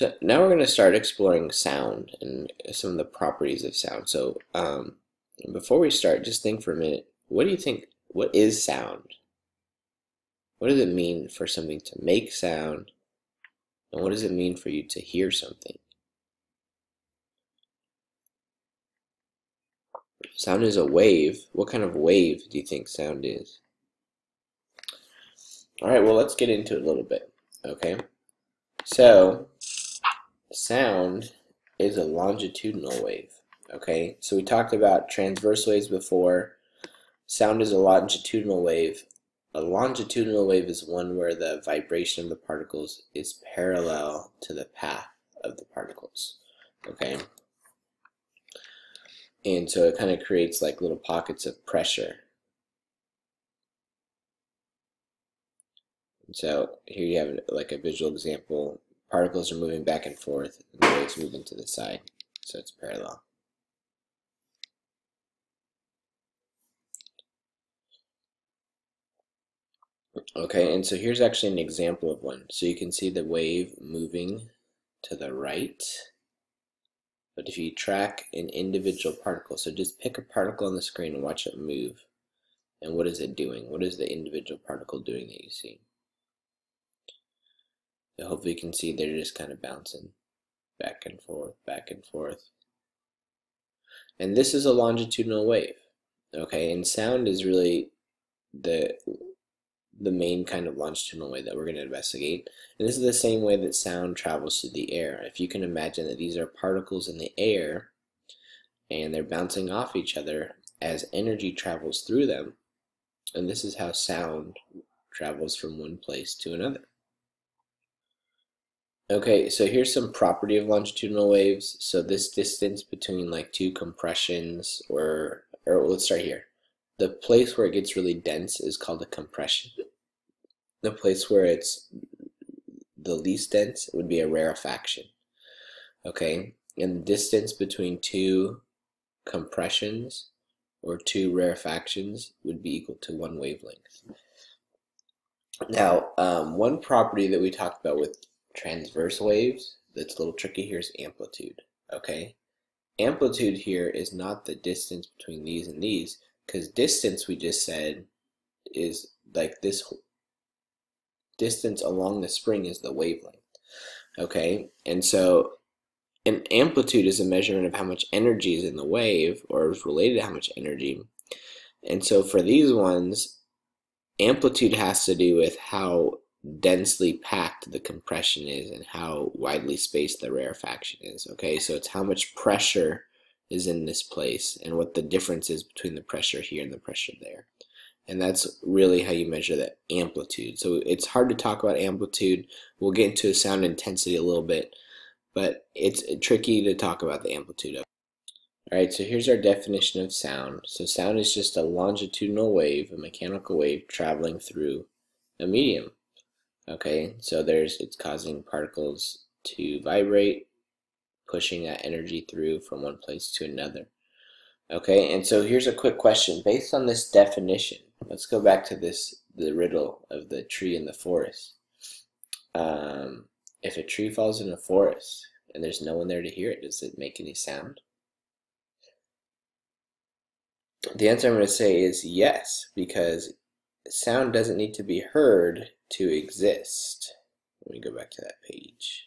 So now we're going to start exploring sound and some of the properties of sound. So um, before we start, just think for a minute. What do you think? What is sound? What does it mean for something to make sound? And what does it mean for you to hear something? Sound is a wave. What kind of wave do you think sound is? All right, well, let's get into it a little bit, okay? So, sound is a longitudinal wave. Okay, so we talked about transverse waves before. Sound is a longitudinal wave. A longitudinal wave is one where the vibration of the particles is parallel to the path of the particles. Okay, and so it kind of creates like little pockets of pressure. So here you have like a visual example particles are moving back and forth, and the waves moving to the side, so it's parallel. Okay, and so here's actually an example of one. So you can see the wave moving to the right. But if you track an individual particle, so just pick a particle on the screen and watch it move. And what is it doing? What is the individual particle doing that you see? Hopefully you can see they're just kind of bouncing back and forth, back and forth. And this is a longitudinal wave. Okay, and sound is really the the main kind of longitudinal way that we're going to investigate. And this is the same way that sound travels through the air. If you can imagine that these are particles in the air and they're bouncing off each other as energy travels through them, and this is how sound travels from one place to another. Okay, so here's some property of longitudinal waves. So this distance between like two compressions or, or let's start here. The place where it gets really dense is called a compression. The place where it's the least dense would be a rarefaction. Okay, and the distance between two compressions or two rarefactions would be equal to one wavelength. Now, um, one property that we talked about with transverse waves that's a little tricky. Here is amplitude okay? Amplitude here is not the distance between these and these because distance we just said is like this distance along the spring is the wavelength okay? And so an amplitude is a measurement of how much energy is in the wave or is related to how much energy. And so for these ones amplitude has to do with how densely packed the compression is and how widely spaced the rarefaction is. Okay, so it's how much pressure is in this place and what the difference is between the pressure here and the pressure there. And that's really how you measure the amplitude. So it's hard to talk about amplitude. We'll get into sound intensity a little bit, but it's tricky to talk about the amplitude of. Alright, so here's our definition of sound. So sound is just a longitudinal wave, a mechanical wave traveling through a medium. Okay, so there's it's causing particles to vibrate, pushing that energy through from one place to another. Okay, and so here's a quick question. Based on this definition, let's go back to this the riddle of the tree in the forest. Um, if a tree falls in a forest and there's no one there to hear it, does it make any sound? The answer I'm going to say is yes, because sound doesn't need to be heard to exist. Let me go back to that page.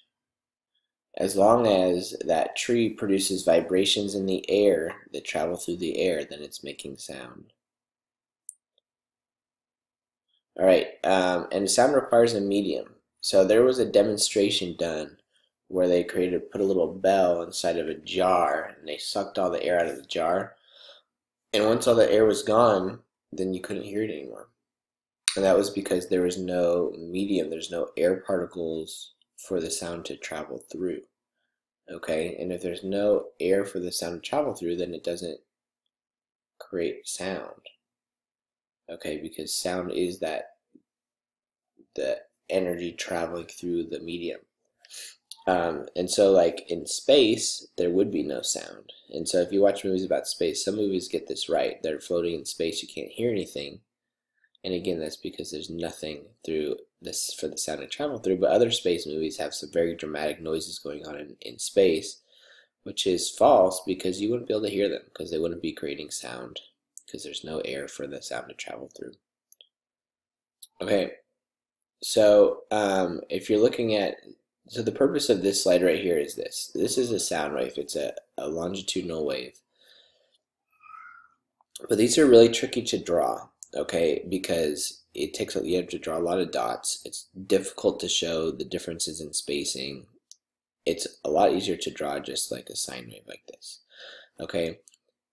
As long as that tree produces vibrations in the air that travel through the air, then it's making sound. All right, um, and sound requires a medium. So there was a demonstration done where they created, put a little bell inside of a jar, and they sucked all the air out of the jar. And once all the air was gone, then you couldn't hear it anymore. And that was because there was no medium, there's no air particles for the sound to travel through. Okay, and if there's no air for the sound to travel through, then it doesn't create sound. Okay, because sound is that the energy traveling through the medium. Um, and so, like in space, there would be no sound. And so, if you watch movies about space, some movies get this right. They're floating in space, you can't hear anything And again, that's because there's nothing through this for the sound to travel through. But other space movies have some very dramatic noises going on in, in space, which is false because you wouldn't be able to hear them because they wouldn't be creating sound because there's no air for the sound to travel through. Okay, so um, if you're looking at, so the purpose of this slide right here is this. This is a sound wave. It's a, a longitudinal wave. But these are really tricky to draw, okay, because it takes you have to draw a lot of dots. It's difficult to show the differences in spacing. It's a lot easier to draw just like a sine wave like this, okay.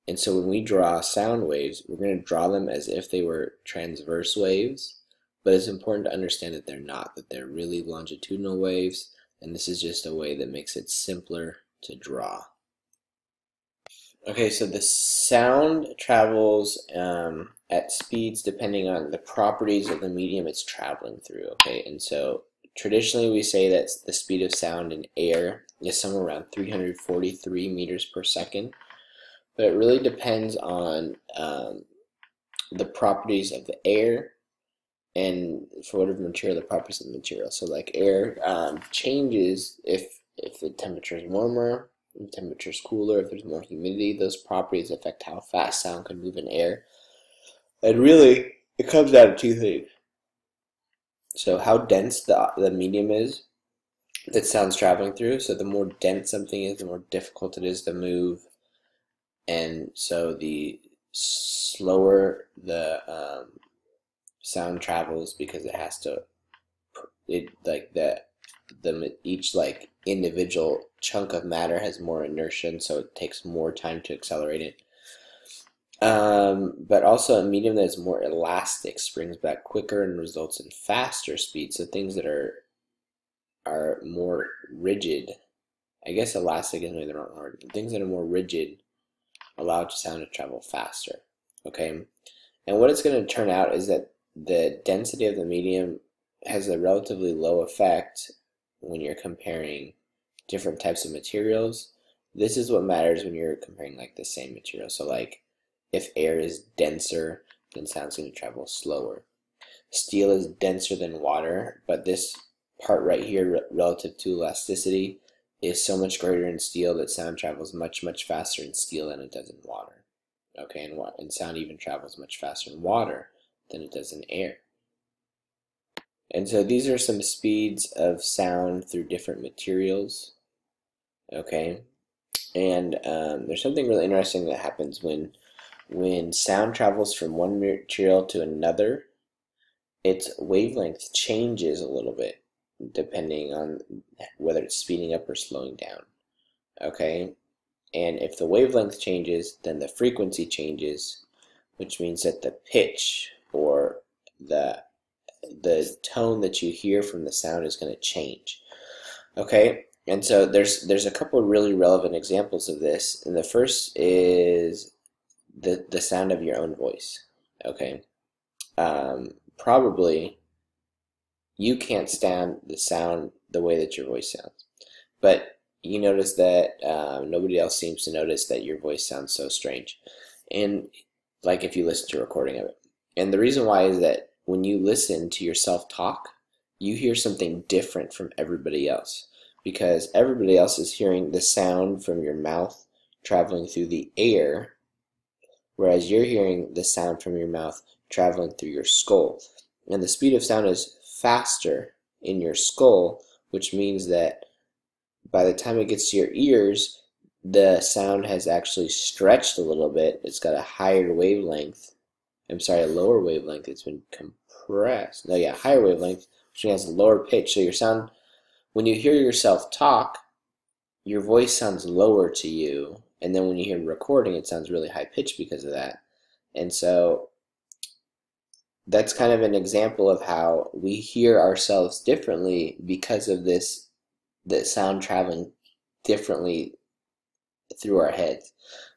And so when we draw sound waves, we're going to draw them as if they were transverse waves, but it's important to understand that they're not, that they're really longitudinal waves, and this is just a way that makes it simpler to draw. Okay, so the sound travels um, at speeds depending on the properties of the medium it's traveling through. Okay, and so traditionally we say that the speed of sound in air is somewhere around 343 meters per second, but it really depends on um, the properties of the air and for whatever material, the properties of the material. So like air um, changes if if the temperature is warmer if temperature is cooler, if there's more humidity, those properties affect how fast sound can move in air. And really, it comes down to two things. So how dense the, the medium is that sound's traveling through. So the more dense something is, the more difficult it is to move. And so the slower the um, sound travels because it has to, it like the the each like individual chunk of matter has more inertia, and so it takes more time to accelerate it. Um, but also a medium that is more elastic springs back quicker and results in faster speed. So things that are are more rigid, I guess elastic is maybe the wrong word. Things that are more rigid allow sound to travel faster. Okay, and what it's going to turn out is that the density of the medium has a relatively low effect when you're comparing different types of materials. This is what matters when you're comparing like the same material. So like if air is denser, then sound's going to travel slower. Steel is denser than water, but this part right here relative to elasticity is so much greater in steel that sound travels much, much faster in steel than it does in water. Okay, and, and sound even travels much faster in water than it does in air. And so these are some speeds of sound through different materials. Okay, and um, there's something really interesting that happens when when sound travels from one material to another. Its wavelength changes a little bit depending on whether it's speeding up or slowing down. Okay, and if the wavelength changes, then the frequency changes, which means that the pitch or the the tone that you hear from the sound is going to change. Okay, and so there's there's a couple of really relevant examples of this, and the first is the the sound of your own voice. Okay, um, probably you can't stand the sound the way that your voice sounds, but you notice that uh, nobody else seems to notice that your voice sounds so strange, and like if you listen to a recording of it, and the reason why is that when you listen to yourself talk, you hear something different from everybody else. Because everybody else is hearing the sound from your mouth traveling through the air, whereas you're hearing the sound from your mouth traveling through your skull. And the speed of sound is faster in your skull, which means that by the time it gets to your ears, the sound has actually stretched a little bit. It's got a higher wavelength. I'm sorry, a lower wavelength. It's been compressed. No, yeah, higher wavelength, which has a lower pitch. So your sound, when you hear yourself talk, your voice sounds lower to you. And then when you hear recording, it sounds really high pitched because of that. And so that's kind of an example of how we hear ourselves differently because of this, the sound traveling differently through our heads.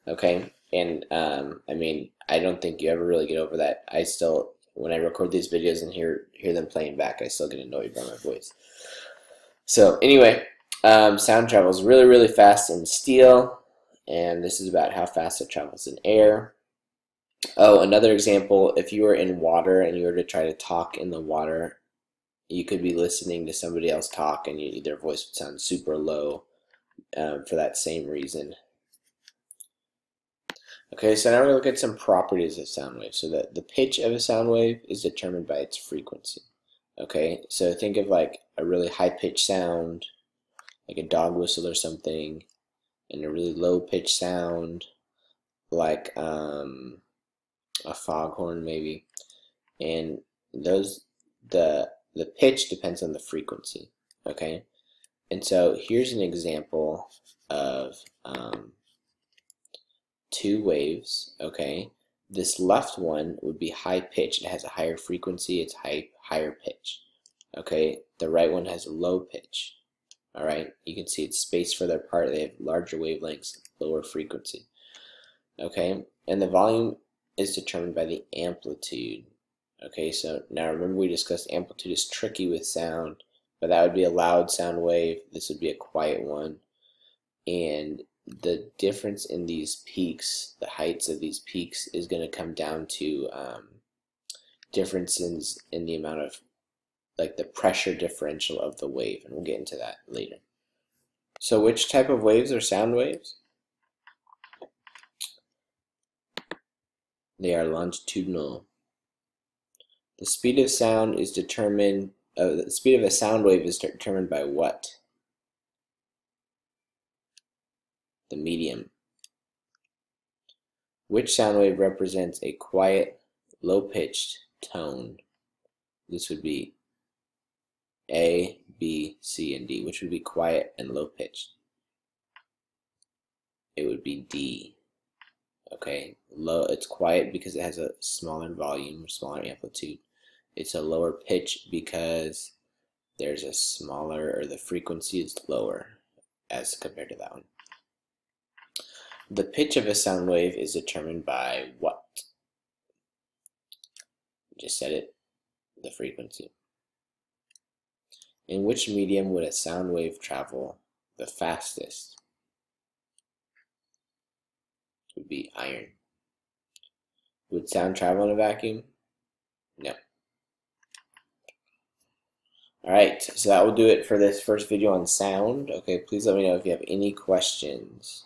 Okay. And um, I mean, I don't think you ever really get over that. I still when I record these videos and hear hear them playing back, I still get annoyed by my voice. So anyway, um, sound travels really, really fast in steel, and this is about how fast it travels in air. Oh, another example, if you were in water and you were to try to talk in the water, you could be listening to somebody else talk and you, their voice would sound super low um, for that same reason. Okay, so now we're going to look at some properties of sound waves. So that the pitch of a sound wave is determined by its frequency. Okay, so think of like a really high-pitched sound, like a dog whistle or something, and a really low-pitched sound, like um, a foghorn maybe. And those, the, the pitch depends on the frequency. Okay, and so here's an example of um, two waves, okay? This left one would be high pitch. It has a higher frequency. It's high higher pitch. Okay, the right one has a low pitch. All right, you can see it's spaced further apart. They have larger wavelengths, lower frequency. Okay, and the volume is determined by the amplitude. Okay, so now remember we discussed amplitude is tricky with sound, but that would be a loud sound wave. This would be a quiet one. And the difference in these peaks, the heights of these peaks, is going to come down to um, differences in the amount of, like the pressure differential of the wave, and we'll get into that later. So which type of waves are sound waves? They are longitudinal. The speed of sound is determined, uh, the speed of a sound wave is determined by what? the medium. Which sound wave represents a quiet, low-pitched tone? This would be A, B, C, and D, which would be quiet and low-pitched. It would be D. Okay, low. It's quiet because it has a smaller volume, smaller amplitude. It's a lower pitch because there's a smaller, or the frequency is lower as compared to that one. The pitch of a sound wave is determined by what? Just said it, the frequency. In which medium would a sound wave travel the fastest? It would be iron. Would sound travel in a vacuum? No. Alright, so that will do it for this first video on sound. Okay, please let me know if you have any questions.